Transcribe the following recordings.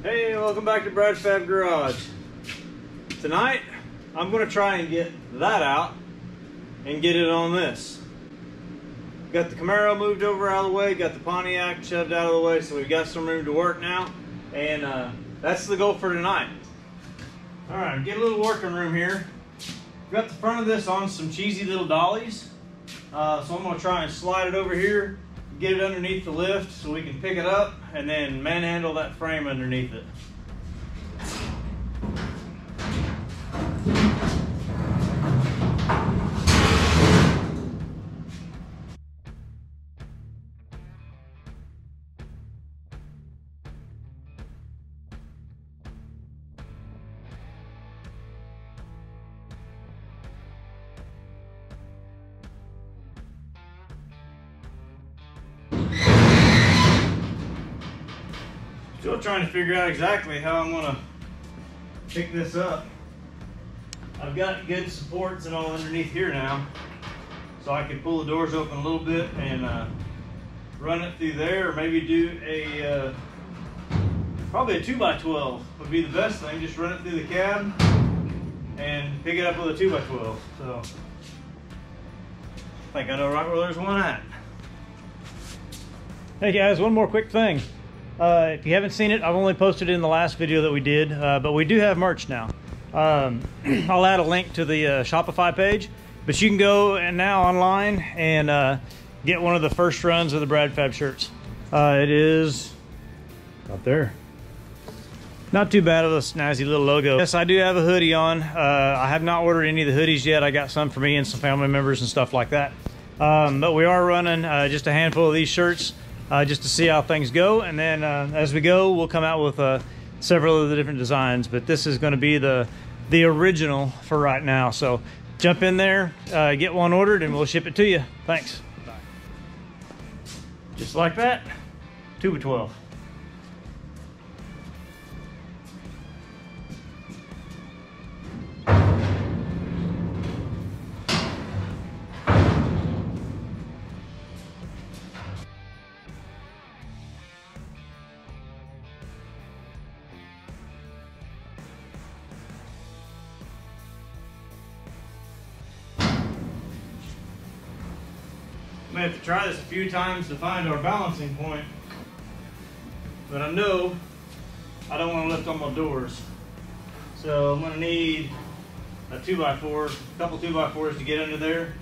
Hey, welcome back to Brad Fab Garage. Tonight, I'm going to try and get that out and get it on this. Got the Camaro moved over out of the way, got the Pontiac shoved out of the way, so we've got some room to work now. And uh, that's the goal for tonight. All right, get a little working room here. Got the front of this on some cheesy little dollies. Uh, so I'm gonna try and slide it over here, get it underneath the lift so we can pick it up and then manhandle that frame underneath it. Still trying to figure out exactly how I'm gonna pick this up. I've got good supports and all underneath here now. So I can pull the doors open a little bit and uh, run it through there or maybe do a, uh, probably a 2x12 would be the best thing. Just run it through the cab and pick it up with a 2x12. So I think I know right where there's one at. Hey guys, one more quick thing. Uh, if you haven't seen it, I've only posted it in the last video that we did, uh, but we do have merch now. Um, I'll add a link to the uh, Shopify page, but you can go and now online and uh, get one of the first runs of the Brad Fab shirts. Uh, it is up there. Not too bad of a snazzy little logo. Yes, I do have a hoodie on. Uh, I have not ordered any of the hoodies yet. I got some for me and some family members and stuff like that. Um, but we are running just a handful of these shirts uh, just to see how things go. And then uh, as we go, we'll come out with uh, several of the different designs. But this is going to be the the original for right now. So jump in there, uh, get one ordered, and we'll ship it to you. Thanks. Just like that, two by 12. May have to try this a few times to find our balancing point. But I know I don't want to lift on my doors. So I'm going to need a 2x4, a couple 2x4s to get under there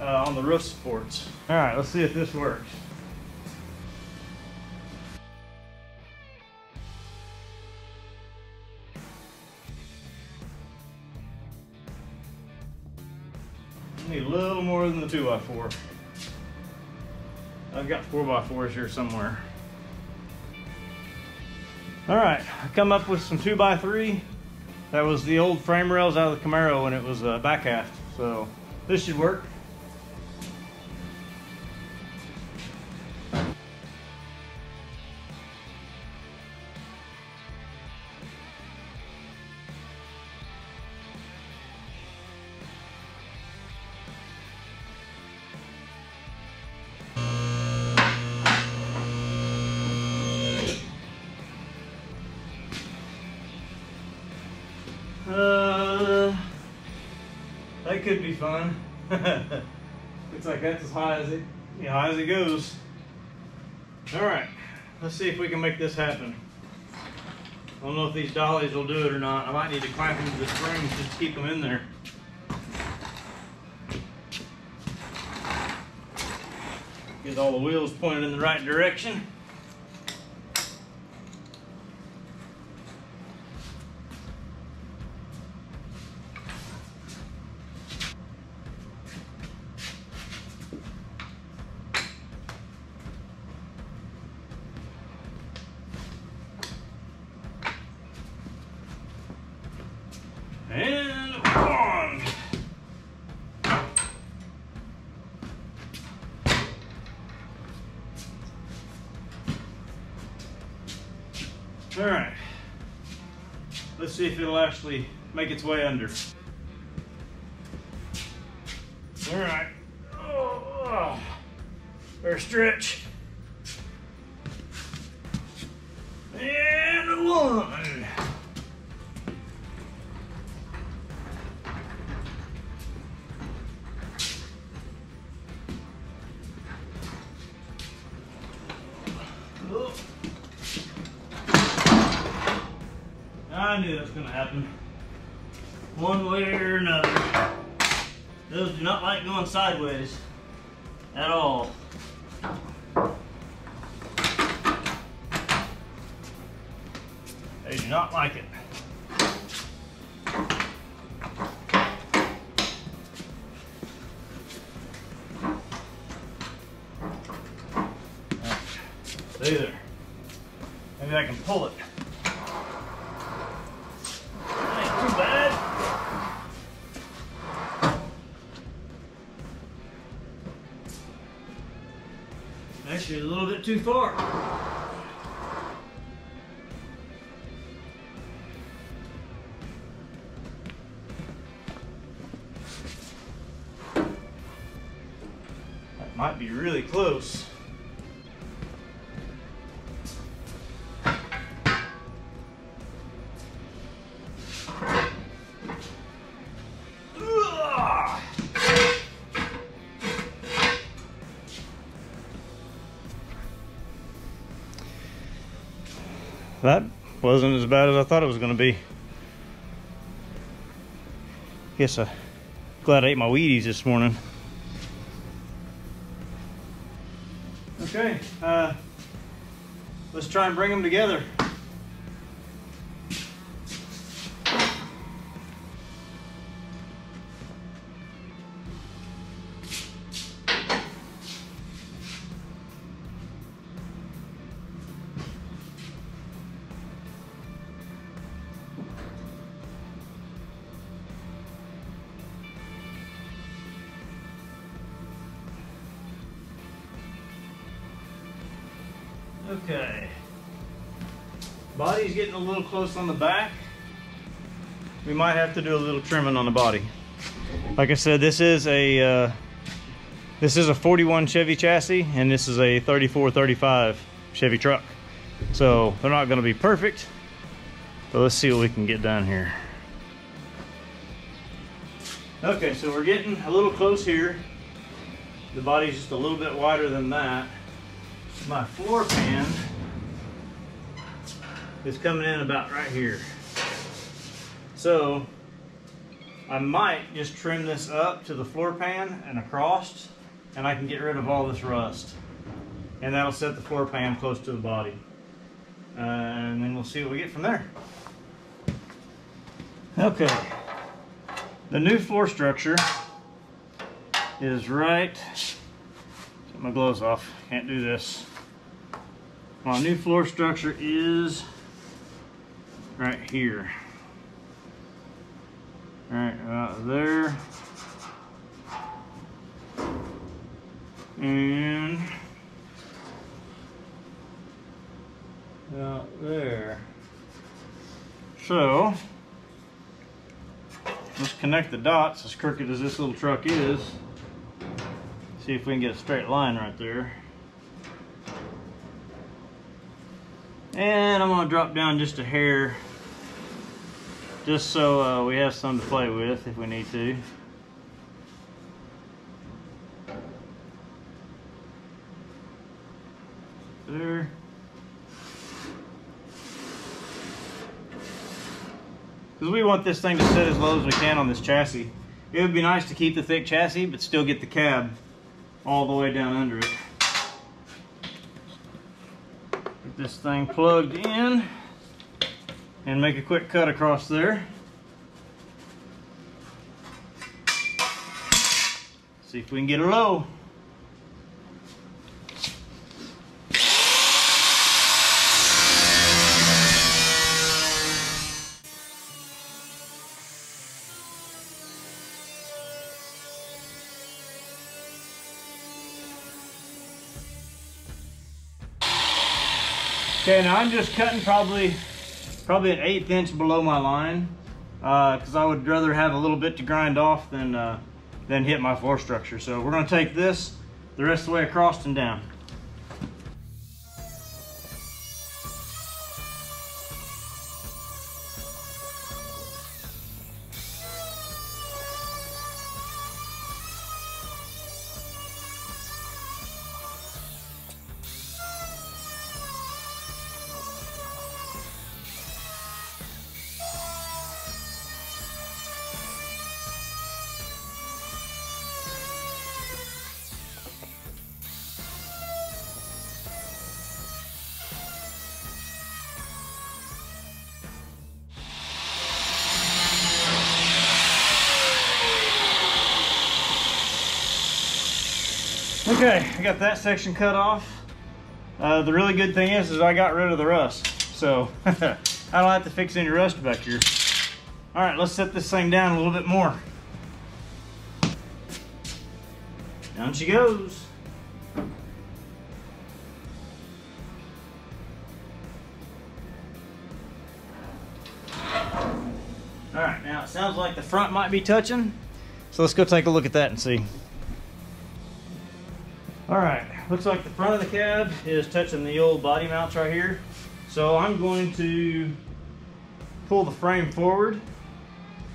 uh, on the roof supports. All right, let's see if this works. Need a little more than the 2x4. I've got 4x4s here somewhere. All right, I come up with some 2x3. That was the old frame rails out of the Camaro when it was uh, back half. So this should work. High as it, you know, as it goes. All right, let's see if we can make this happen. I don't know if these dollies will do it or not. I might need to clamp them to the springs just to keep them in there. Get all the wheels pointed in the right direction. Make its way under. Going to happen. One way or another. Those do not like going sideways at all. Actually, a little bit too far. That might be really close. Bad as I thought it was going to be. Guess I glad I ate my Wheaties this morning. Okay, uh, let's try and bring them together. Little close on the back. We might have to do a little trimming on the body. Like I said, this is a uh, this is a 41 Chevy chassis, and this is a 34 35 Chevy truck. So they're not going to be perfect, but let's see what we can get done here. Okay, so we're getting a little close here. The body's just a little bit wider than that my floor pan is coming in about right here. So I might just trim this up to the floor pan and across and I can get rid of all this rust. And that'll set the floor pan close to the body. Uh, and then we'll see what we get from there. Okay. The new floor structure is right Get my gloves off. Can't do this. My new floor structure is right here. Right about there. And out there. So, let's connect the dots as crooked as this little truck is. See if we can get a straight line right there. And I'm gonna drop down just a hair just so uh, we have some to play with if we need to. There. Because we want this thing to sit as low as we can on this chassis. It would be nice to keep the thick chassis, but still get the cab all the way down under it. Get this thing plugged in and make a quick cut across there. See if we can get her low. Okay, now I'm just cutting probably probably an eighth inch below my line because uh, I would rather have a little bit to grind off than uh, than hit my floor structure. So we're going to take this the rest of the way across and down. Okay, I got that section cut off. Uh, the really good thing is, is I got rid of the rust. So I don't have to fix any rust back here. All right, let's set this thing down a little bit more. Down she goes. All right, now it sounds like the front might be touching. So let's go take a look at that and see. All right, looks like the front of the cab is touching the old body mounts right here. So I'm going to pull the frame forward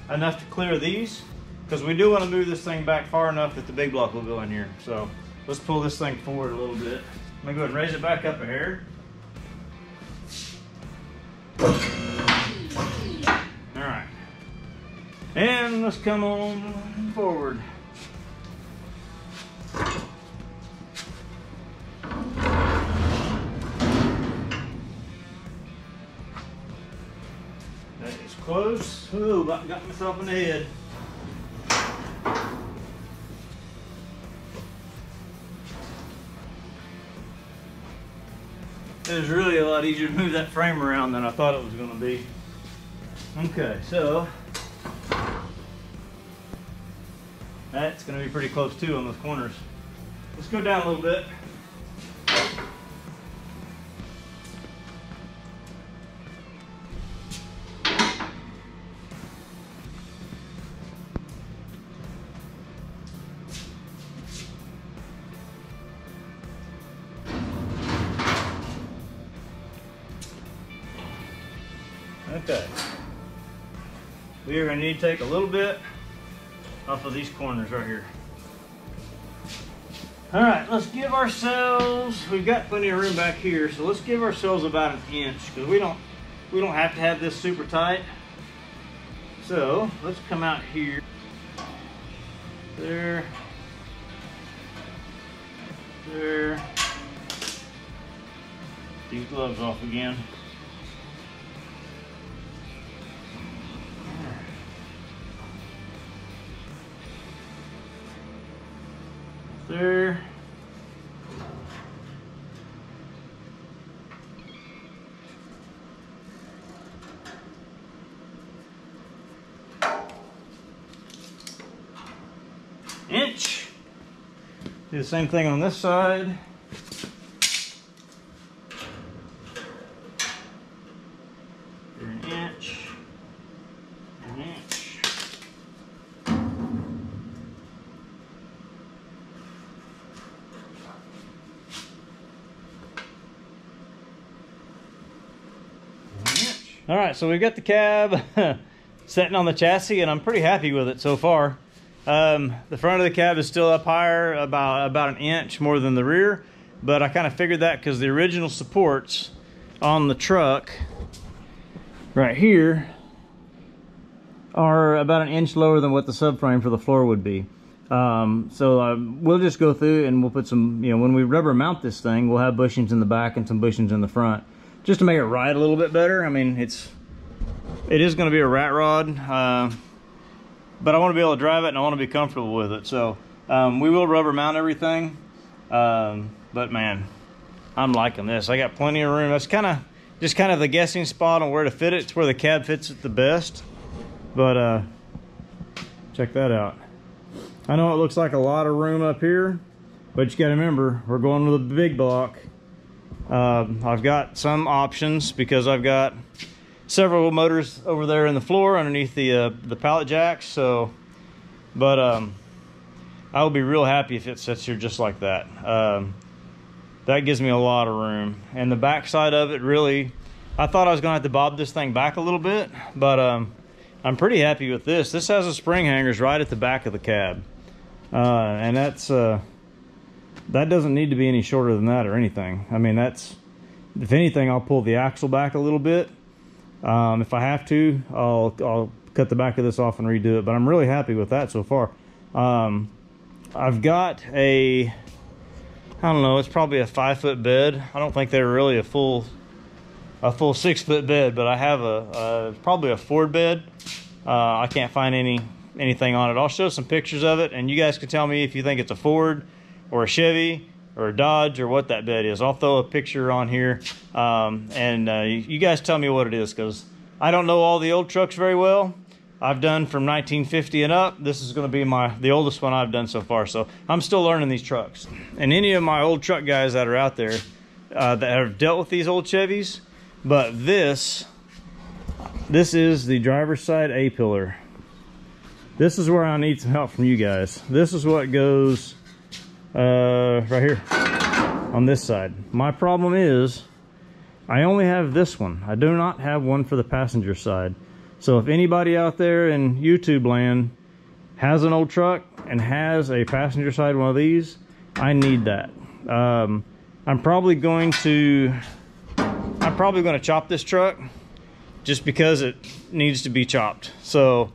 enough to clear these because we do want to move this thing back far enough that the big block will go in here. So let's pull this thing forward a little bit. I'm gonna go ahead and raise it back up a hair. All right. And let's come on forward. That is close. Ooh, about got myself in the head. It was really a lot easier to move that frame around than I thought it was going to be. Okay, so that's going to be pretty close too on those corners. Let's go down a little bit. To take a little bit off of these corners right here. All right, let's give ourselves, we've got plenty of room back here, so let's give ourselves about an inch because we don't, we don't have to have this super tight. So let's come out here. There. There. These gloves off again. There. Inch. Do the same thing on this side. An inch. An inch. All right, so we've got the cab sitting on the chassis, and I'm pretty happy with it so far. Um, the front of the cab is still up higher, about about an inch more than the rear, but I kind of figured that because the original supports on the truck right here are about an inch lower than what the subframe for the floor would be. Um, so uh, we'll just go through and we'll put some, you know, when we rubber mount this thing, we'll have bushings in the back and some bushings in the front just to make it ride a little bit better. I mean, it's it is going to be a rat rod, uh, but I want to be able to drive it and I want to be comfortable with it. So um, we will rubber mount everything, um, but man, I'm liking this. I got plenty of room. That's kind of just kind of the guessing spot on where to fit it. It's where the cab fits it the best. But uh, check that out. I know it looks like a lot of room up here, but you got to remember, we're going with a big block. Uh, I've got some options because I've got several motors over there in the floor underneath the uh, the pallet jacks. So, but um, I will be real happy if it sits here just like that. Um, that gives me a lot of room. And the back side of it really, I thought I was gonna have to bob this thing back a little bit, but um, I'm pretty happy with this. This has a spring hangers right at the back of the cab. Uh, and that's, uh, that doesn't need to be any shorter than that or anything. I mean, that's, if anything, I'll pull the axle back a little bit. Um, if I have to, I'll, I'll cut the back of this off and redo it, but I'm really happy with that so far. Um, I've got a, I don't know, it's probably a five foot bed. I don't think they're really a full, a full six foot bed, but I have a, a probably a Ford bed. Uh, I can't find any anything on it. I'll show some pictures of it, and you guys can tell me if you think it's a Ford or a Chevy or Dodge or what that bed is. I'll throw a picture on here um, and uh, you guys tell me what it is because I don't know all the old trucks very well. I've done from 1950 and up. This is going to be my the oldest one I've done so far. So I'm still learning these trucks. And any of my old truck guys that are out there uh, that have dealt with these old Chevys, but this this is the driver's side A pillar. This is where I need some help from you guys. This is what goes uh, right here on this side. My problem is I only have this one. I do not have one for the passenger side. So if anybody out there in YouTube land has an old truck and has a passenger side one of these, I need that. Um, I'm probably going to, I'm probably going to chop this truck just because it needs to be chopped. So,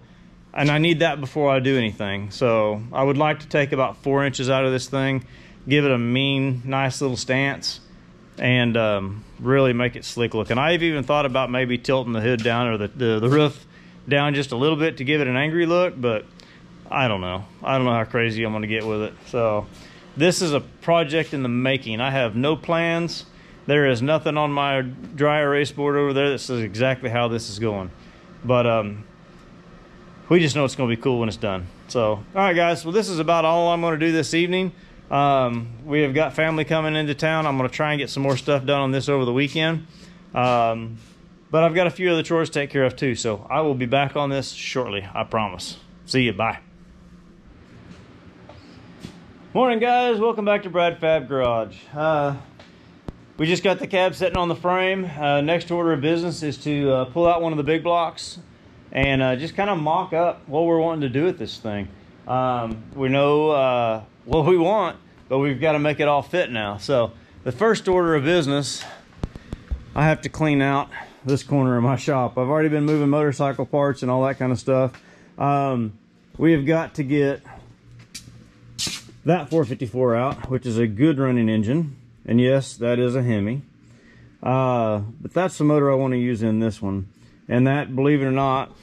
and I need that before I do anything. So I would like to take about four inches out of this thing, give it a mean, nice little stance and um, really make it slick looking. I've even thought about maybe tilting the hood down or the, the, the roof down just a little bit to give it an angry look, but I don't know. I don't know how crazy I'm going to get with it. So this is a project in the making. I have no plans. There is nothing on my dry erase board over there that says exactly how this is going. But um, we just know it's going to be cool when it's done. So, all right, guys. Well, this is about all I'm going to do this evening. Um, we have got family coming into town. I'm going to try and get some more stuff done on this over the weekend. Um, but I've got a few other chores to take care of too. So I will be back on this shortly. I promise. See you. Bye. Morning, guys. Welcome back to Brad Fab Garage. Uh, we just got the cab sitting on the frame. Uh, next order of business is to uh, pull out one of the big blocks and uh, just kind of mock up what we're wanting to do with this thing. Um, we know uh, what we want, but we've got to make it all fit now. So the first order of business, I have to clean out this corner of my shop. I've already been moving motorcycle parts and all that kind of stuff. Um, we have got to get that 454 out, which is a good running engine. And yes, that is a Hemi. Uh, but that's the motor I want to use in this one. And that, believe it or not,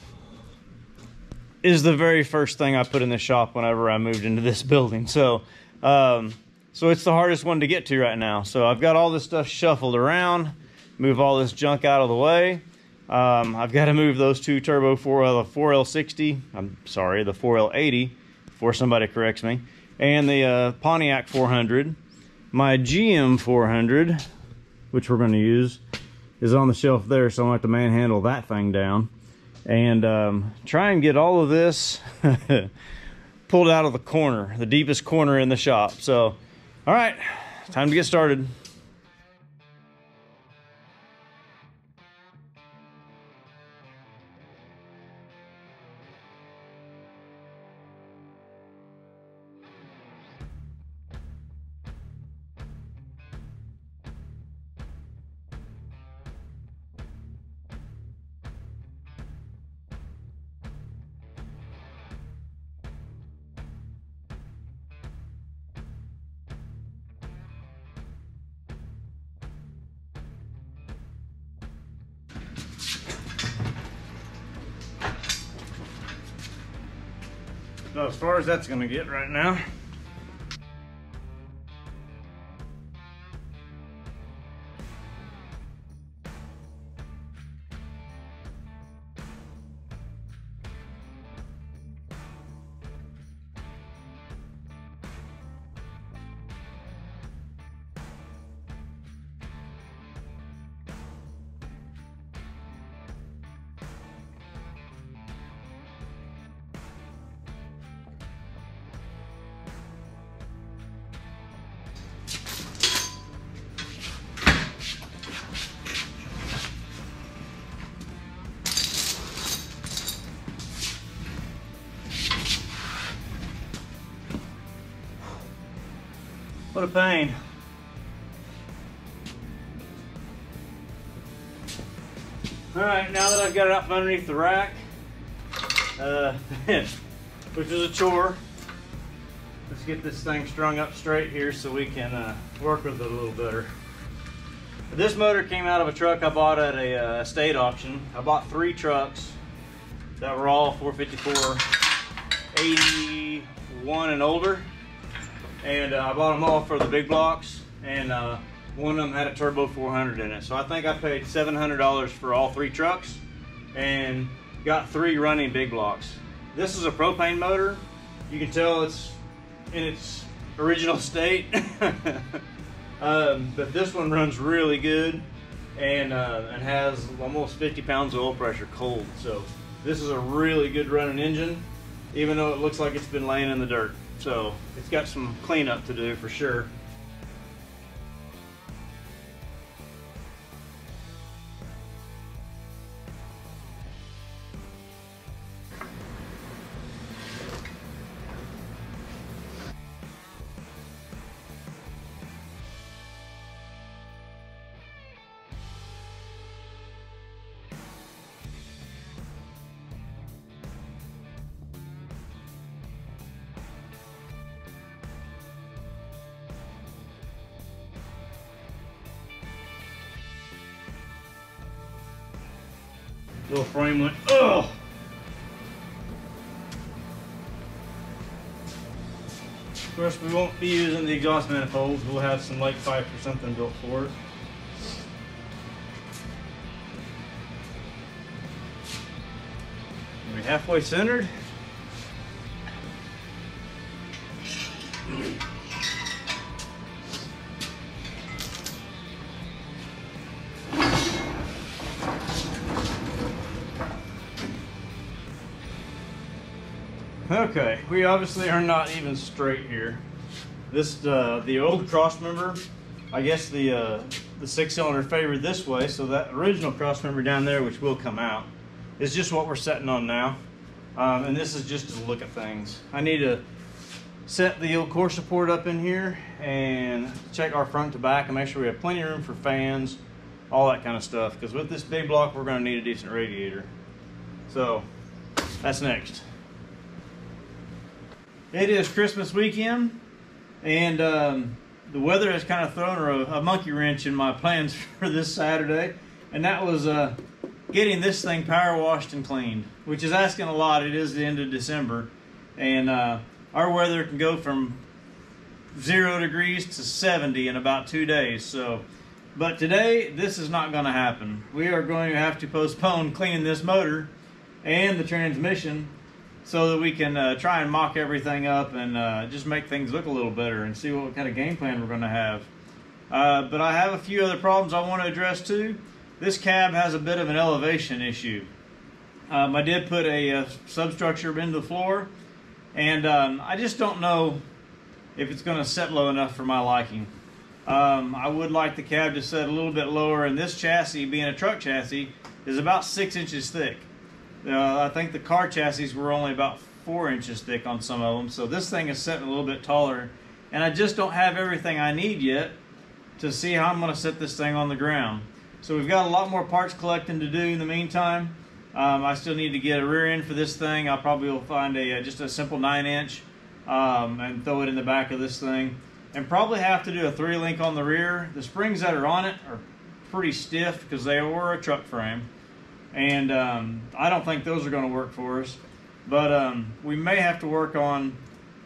is the very first thing I put in the shop whenever I moved into this building. So, um, so it's the hardest one to get to right now. So I've got all this stuff shuffled around, move all this junk out of the way. Um, I've got to move those two turbo 4, uh, 4L60, I'm sorry, the 4L80, before somebody corrects me, and the uh, Pontiac 400. My GM 400, which we're going to use, is on the shelf there, so I'm going to have to manhandle that thing down and um, try and get all of this pulled out of the corner, the deepest corner in the shop. So, all right, time to get started. So as far as that's gonna get right now. What a pain. All right, now that I've got it up underneath the rack, uh, which is a chore, let's get this thing strung up straight here so we can uh, work with it a little better. This motor came out of a truck I bought at a uh, state auction. I bought three trucks that were all 454, 81 and older and uh, I bought them all for the big blocks, and uh, one of them had a turbo 400 in it. So I think I paid $700 for all three trucks, and got three running big blocks. This is a propane motor. You can tell it's in its original state. um, but this one runs really good and, uh, and has almost 50 pounds of oil pressure cold. So this is a really good running engine, even though it looks like it's been laying in the dirt. So it's got some cleanup to do for sure. Of course, we won't be using the exhaust manifolds. We'll have some lake pipe or something built for it. We're halfway centered? We obviously are not even straight here. This, uh, the old cross member, I guess the, uh, the six cylinder favored this way, so that original cross member down there, which will come out, is just what we're setting on now. Um, and this is just to look at things. I need to set the old core support up in here and check our front to back and make sure we have plenty of room for fans, all that kind of stuff. Because with this big block, we're gonna need a decent radiator. So that's next. It is Christmas weekend, and um, the weather has kind of thrown a, a, monkey wrench in my plans for this Saturday, and that was uh, getting this thing power washed and cleaned, which is asking a lot. It is the end of December, and uh, our weather can go from zero degrees to 70 in about two days. So, but today this is not going to happen. We are going to have to postpone cleaning this motor and the transmission so that we can uh, try and mock everything up and uh, just make things look a little better and see what kind of game plan we're going to have. Uh, but I have a few other problems I want to address too. This cab has a bit of an elevation issue. Um, I did put a, a, uh, substructure into the floor and um, I just don't know if it's going to set low enough for my liking. Um, I would like the cab to set a little bit lower and this chassis being a truck chassis is about six inches thick. Uh, I think the car chassis were only about four inches thick on some of them, so this thing is setting a little bit taller. And I just don't have everything I need yet to see how I'm going to set this thing on the ground. So we've got a lot more parts collecting to do in the meantime. Um, I still need to get a rear end for this thing. I probably will find a uh, just a simple 9 inch um, and throw it in the back of this thing. And probably have to do a 3 link on the rear. The springs that are on it are pretty stiff because they were a truck frame and um, I don't think those are going to work for us. But um, we may have to work on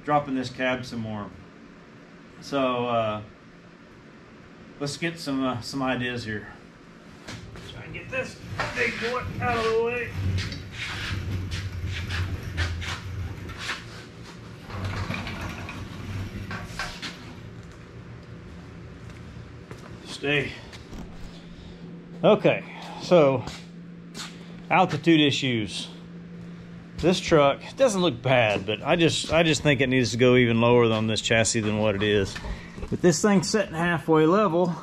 dropping this cab some more. So uh, let's get some uh, some ideas here. Try and get this big boy out of the way. Stay. Okay, so altitude issues. This truck doesn't look bad, but I just I just think it needs to go even lower on this chassis than what it is. With this thing sitting halfway level,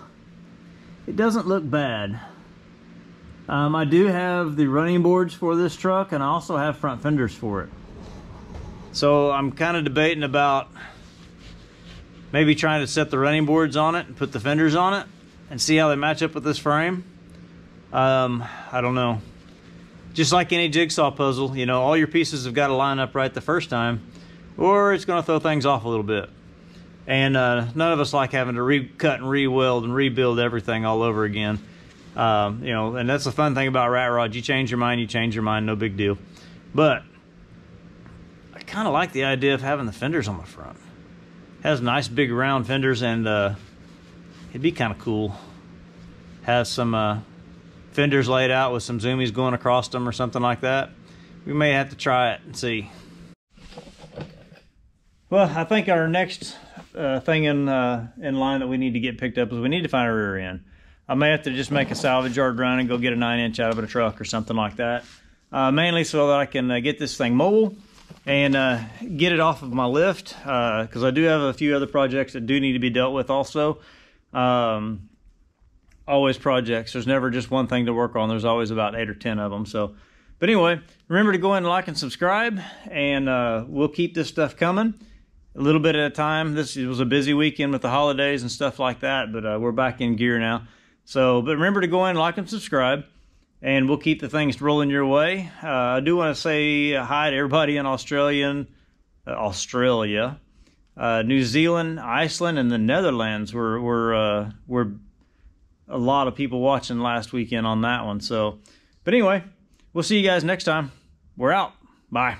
it doesn't look bad. Um, I do have the running boards for this truck, and I also have front fenders for it. So I'm kind of debating about maybe trying to set the running boards on it and put the fenders on it and see how they match up with this frame. Um, I don't know just like any jigsaw puzzle, you know, all your pieces have got to line up right the first time, or it's going to throw things off a little bit. And uh, none of us like having to recut and re-weld and rebuild everything all over again. Um, you know, and that's the fun thing about rat rod. You change your mind, you change your mind, no big deal. But I kind of like the idea of having the fenders on the front. Has nice big round fenders and uh, it'd be kind of cool. Has some uh, fenders laid out with some zoomies going across them or something like that. We may have to try it and see. Well, I think our next uh, thing in uh, in line that we need to get picked up is we need to find a rear end. I may have to just make a salvage yard run and go get a nine inch out of a truck or something like that. Uh, mainly so that I can uh, get this thing mobile and uh, get it off of my lift because I do have a few other projects that do need to be dealt with also. Um, always projects. There's never just one thing to work on. There's always about eight or ten of them. So, but anyway, remember to go and like and subscribe, and uh, we'll keep this stuff coming a little bit at a time. This was a busy weekend with the holidays and stuff like that, but uh, we're back in gear now. So, but remember to go in, like and subscribe, and we'll keep the things rolling your way. Uh, I do want to say hi to everybody in Australian, uh, Australia, uh, New Zealand, Iceland, and the Netherlands. We're we're uh, were a lot of people watching last weekend on that one. So, but anyway, we'll see you guys next time. We're out. Bye.